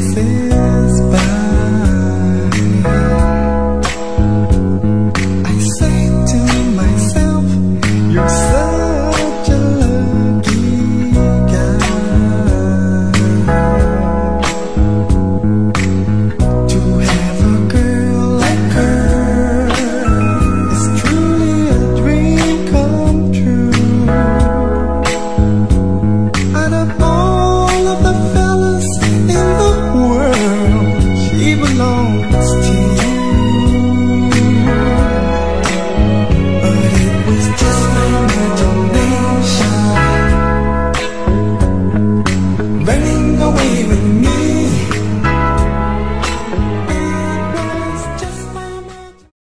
feel Many